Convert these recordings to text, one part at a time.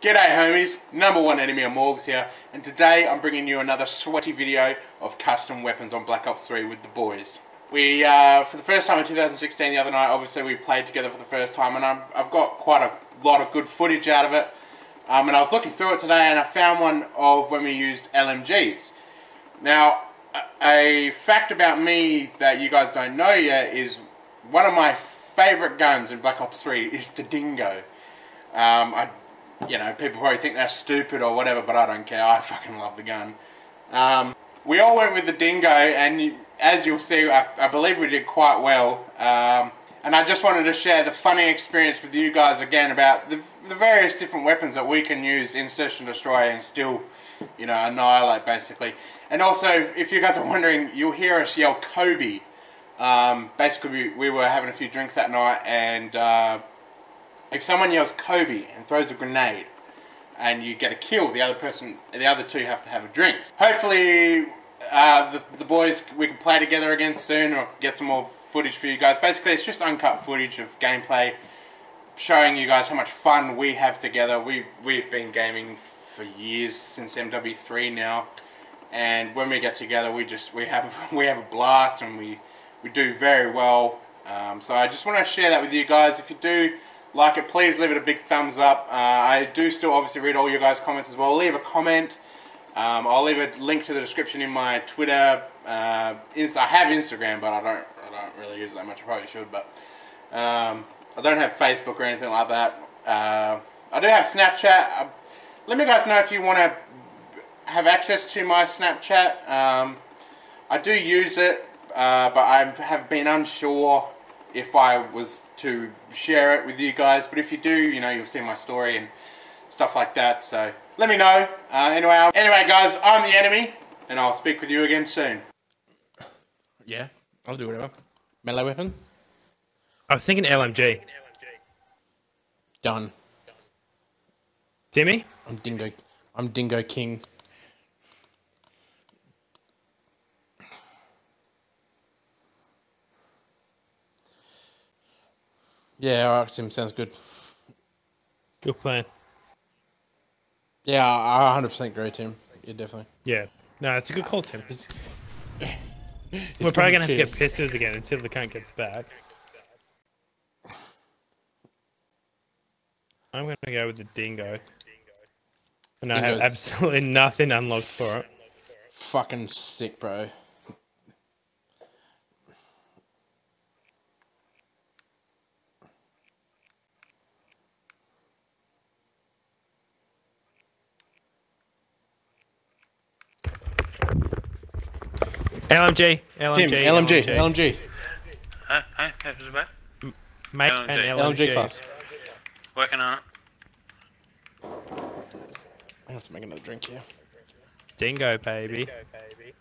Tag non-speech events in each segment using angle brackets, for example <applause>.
G'day homies, number one enemy of Morgs here, and today I'm bringing you another sweaty video of custom weapons on Black Ops 3 with the boys. We, uh, for the first time in 2016 the other night, obviously we played together for the first time and i have got quite a lot of good footage out of it. Um, and I was looking through it today and I found one of when we used LMGs. Now, a fact about me that you guys don't know yet is one of my favourite guns in Black Ops 3 is the Dingo. Um, I you know, people probably think they're stupid or whatever, but I don't care. I fucking love the gun. Um, we all went with the Dingo, and as you'll see, I, I believe we did quite well. Um, and I just wanted to share the funny experience with you guys again about the, the various different weapons that we can use in Search and Destroy and still, you know, annihilate basically. And also, if you guys are wondering, you'll hear us yell Kobe. Um, basically, we, we, were having a few drinks that night, and uh, if someone yells Kobe and throws a grenade and you get a kill, the other person, the other two have to have a drink. Hopefully, uh, the, the boys, we can play together again soon or get some more footage for you guys. Basically, it's just uncut footage of gameplay showing you guys how much fun we have together. We, we've been gaming for years, since MW3 now. And when we get together, we just, we have, <laughs> we have a blast and we, we do very well. Um, so I just want to share that with you guys. If you do like it, please leave it a big thumbs up. Uh, I do still obviously read all your guys' comments as well. Leave a comment. Um, I'll leave a link to the description in my Twitter. Uh, I have Instagram, but I don't. I don't really use that much. I probably should, but um, I don't have Facebook or anything like that. Uh, I do have Snapchat. Uh, let me guys know if you want to have access to my Snapchat. Um, I do use it, uh, but I have been unsure if I was to share it with you guys. But if you do, you know, you'll see my story and stuff like that. So let me know. Uh, anyway, anyway, guys, I'm the enemy, and I'll speak with you again soon. Yeah, I'll do whatever. Melee weapon. I was thinking LMG. Done. Timmy. I'm Dingo. I'm Dingo King. Yeah, alright, Tim, sounds good. Good plan. Yeah, I 100% agree, Tim. Yeah, definitely. Yeah. No, it's a good call, Tim. We're probably going to have to get pistols again until the cunt gets back. I'm going to go with the dingo. And I have absolutely nothing unlocked for it. Fucking sick, bro. LMG, LMG, Tim, LMG, LMG. LMG. Huh? Huh? What was about? Make LMG. an LMG. LMG class. Working on it. I have to make another drink here. Dingo, baby. Dingo, baby.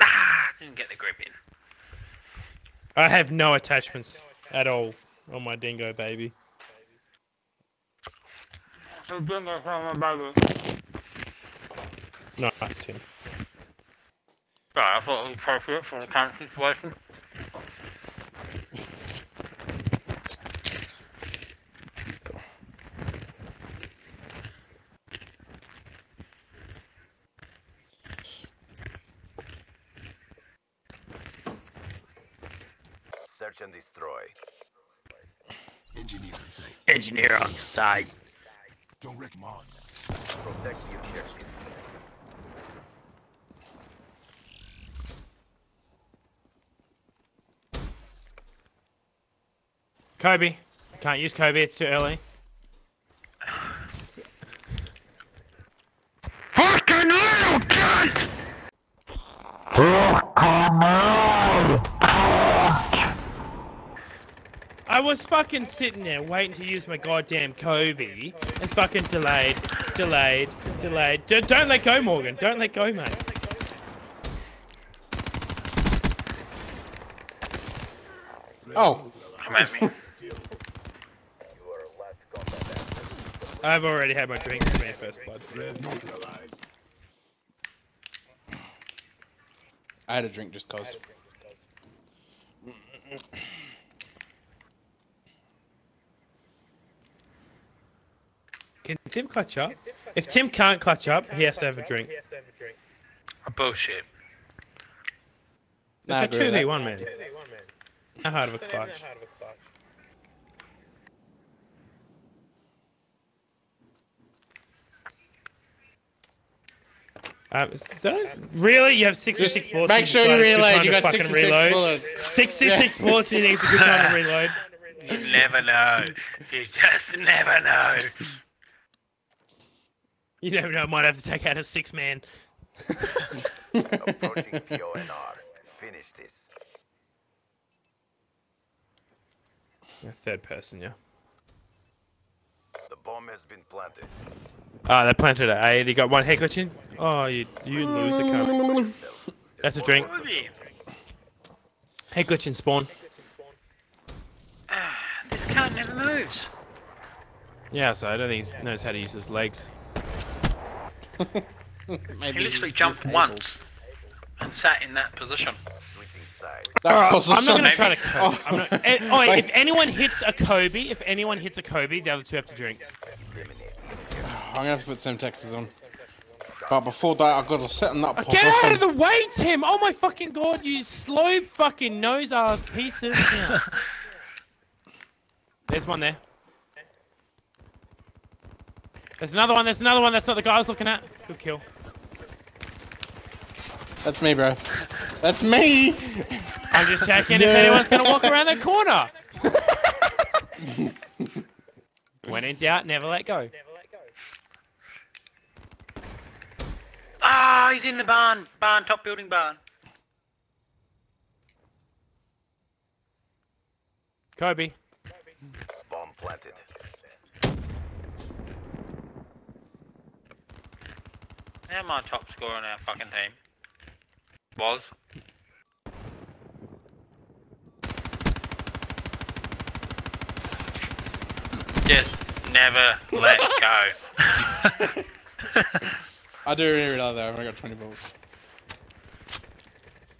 ah, didn't get the grip in. I have no attachments at all on my dingo baby. dingo from my baby. Nice, Tim. Right, I thought it was appropriate for the current situation. Search and destroy. Engineer on site. Engineer on site. Don't wreck mods. Protect the objective. Kobe. Can't use Kobe, it's too early. Fucking hell, cunt! I was fucking sitting there waiting to use my goddamn Kobe. It's fucking delayed, delayed, delayed. D don't let go, Morgan. Don't let go, mate. Oh. Come at me. I've already had my drink for me first blood. I had a drink just cause. Can Tim clutch up? If Tim can't clutch up, he has to have a drink. A Bullshit. Nah, I It's a agree with 2v1, man. How hard of a clutch? Um, don't, really? You have 66 bullets? Make sure you decide it's a good reload. You got 66 reload? bullets. 66 bullets, you need a good time to <laughs> reload. You never know. You just never know. You never know, might have to take out a six man. Approaching PONR. Finish this. A third person, yeah. The bomb has been planted. Ah, they planted it. A. They got one head glitching. Oh, you you loser cunt. That's a drink. What are you? Head glitching spawn. Ah, this cunt never moves. Yeah, so I don't think he knows how to use his legs. Maybe He literally jumped disabled. once and sat in that position. That Alright, position- I'm not gonna try to Kobe. Oh. I'm not, eh, oh, wait, if <laughs> anyone hits a Kobe, if anyone hits a Kobe, the other two have to drink. I'm gonna have to put some Texas on. But before that, I've got to sit in that Get out of the way, Tim! Oh my fucking god, you slow fucking nose ass piece of. Yeah. <laughs> There's one there. There's another one. There's another one. That's not the guy I was looking at. Good kill. That's me, bro. That's me. I'm just checking if anyone's gonna walk around that corner. <laughs> when in doubt, never let go. Ah, he's in the barn. Barn, top building barn. Kobe. Bomb planted. Now my top scorer on our fucking team. Was. Just never let <laughs> go. I do realize that. I've only got 20 bullets.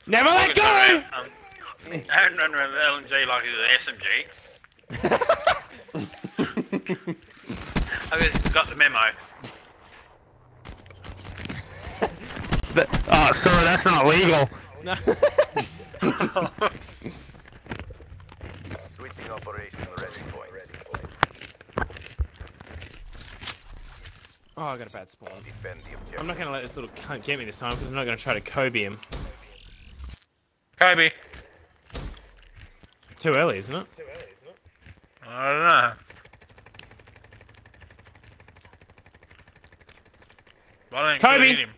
Never let go. Um, I don't run around with LMG like it's an SMG. <laughs> I just got the memo. Oh, sir, that's not legal. No. Switching operation ready point. oh, I got a bad spawn. Defend the objective. I'm not gonna let this little cunt get me this time because I'm not gonna try to Kobe him. Kobe. Too early, isn't it? Too I don't know. Why don't you Kobe! him?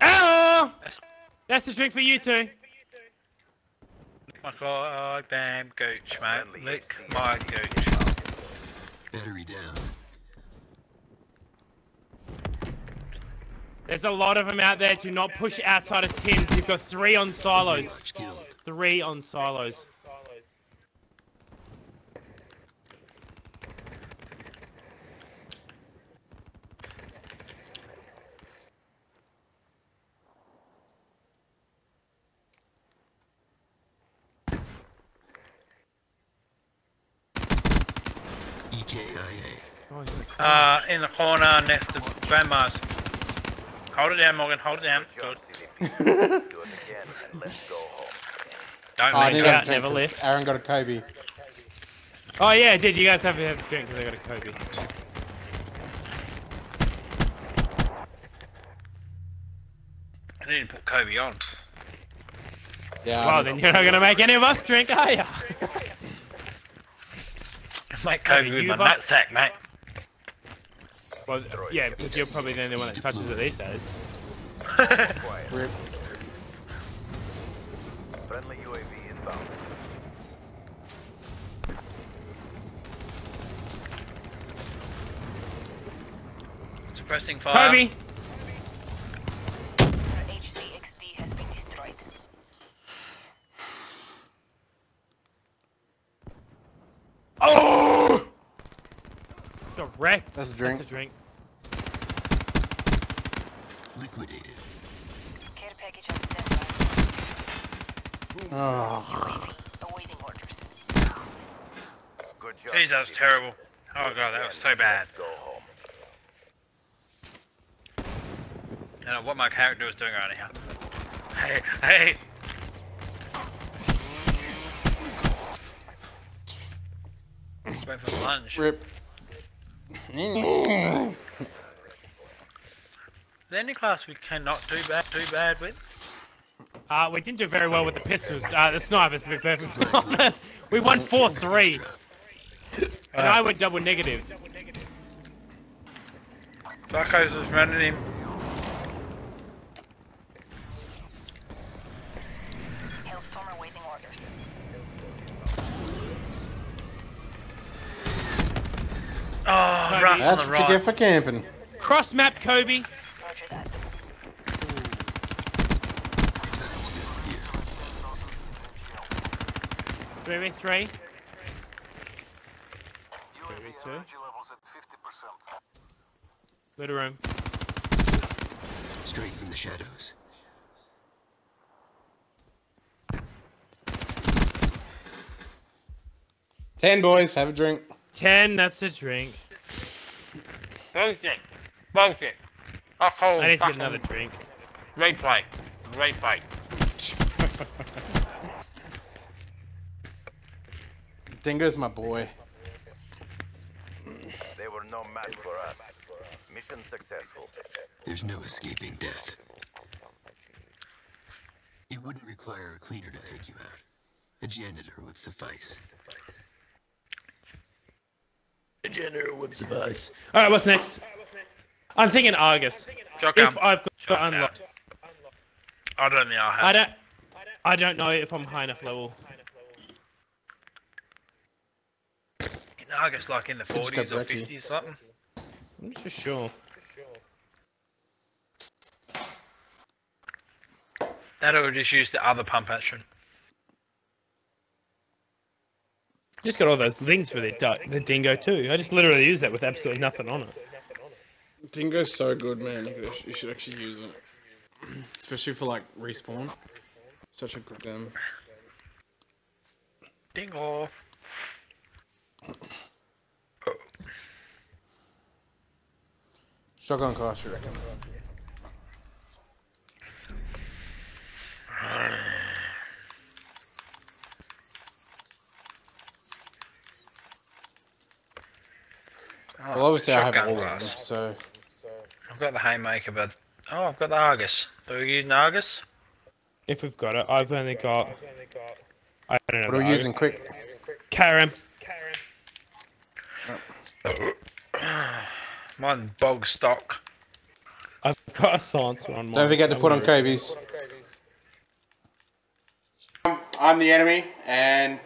Oh! That's a drink for you two. My god, damn gooch, mate. Friendly Lick my gooch. Battery down. There's a lot of them out there. Do not push outside of tins. You've got three on silos. Three on silos. Uh, in the corner next to grandma's. Hold it down, Morgan. Hold it down. Good Good. <laughs> Do it again and let's go home. Don't Oh, I leave didn't have out, a drink left. Aaron got a Kobe. Oh yeah, I did. You guys have to have a drink because I got a Kobe. I didn't put Kobe on. Yeah. Well, then you're not gonna make any of us drink, are <laughs> ya? Make Kobe with my you've up- nutsack, mate. well, yeah, because you're probably the only one that touches it these days. Rip. Friendly UAV inbound. Suppressing fire. Kobe. HCXD has been destroyed. Oh! Got wrecked. That's a drink. That's a drink. Liquidated. Care package on standby. Oh, Awaiting orders. Good job. Jeez, that was terrible. Oh god, that was so bad. Let's go home. I don't know what my character was doing around here. Hey, hey! Went for lunge. Is rip. There only class we cannot do bad, too bad with? Uh, we didn't do very well with the pistols, uh, the snipers, to be perfectly honest. <laughs> we won 4-3. And I went double negative. Buckos was running him. Oh, rough That's the what you get for camping. Cross map, Kobe. Roger that. Three v three. Three v two. Good room. Straight from the shadows. Ten boys, have a drink. Ten. That's a drink. Bullshit. Bullshit. Oh, I need to get another drink. Great play. Great play. <laughs> Dingo's my boy. They were no match for us. Mission successful. There's no escaping death. It wouldn't require a cleaner to take you out. A janitor would suffice. All right, what's next? I'm thinking Argus. Shotgun. If I've got Shotgun. unlocked, I don't think I have. I don't. I don't know if I'm high enough level. I guess like in the 40s or Brekkie. 50s something. I'm not so sure. That'll just use the other pump action. Just got all those things for the the dingo too. I just literally use that with absolutely nothing on it. Dingo's so good, man. You should- You should actually use it. <clears throat> Especially for like respawn. Such a good gun. Dingo. <clears throat> Shotgun cost, you reckon? Ah, well, obviously I have shotgun all of them, so I've got the haymaker, but oh, I've got the Argus. Are we using Argus? If we've got it, I've only got. I don't know. what are we the using Argus. quick? Karam. Mine bog stock. I've got a silencer on mine. Don't forget to put on I'm gonna- I'm the enemy, and